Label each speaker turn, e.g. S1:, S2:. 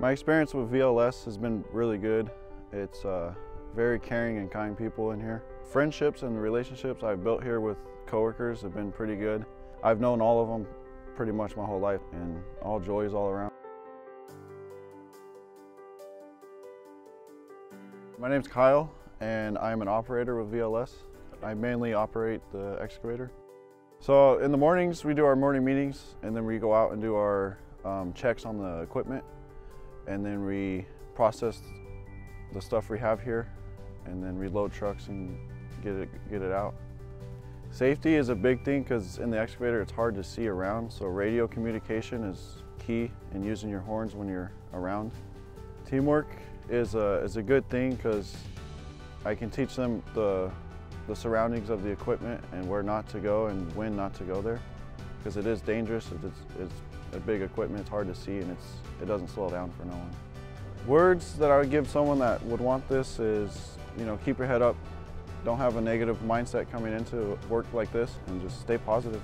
S1: My experience with VLS has been really good. It's uh, very caring and kind people in here. Friendships and the relationships I've built here with coworkers have been pretty good. I've known all of them pretty much my whole life and all joys all around. My name's Kyle and I'm an operator with VLS. I mainly operate the excavator. So in the mornings we do our morning meetings and then we go out and do our um, checks on the equipment and then we process the stuff we have here and then reload trucks and get it, get it out. Safety is a big thing because in the excavator it's hard to see around, so radio communication is key in using your horns when you're around. Teamwork is a, is a good thing because I can teach them the, the surroundings of the equipment and where not to go and when not to go there because it is dangerous. It's, it's a big equipment, it's hard to see and it's, it doesn't slow down for no one. Words that I would give someone that would want this is, you know, keep your head up. Don't have a negative mindset coming into work like this and just stay positive.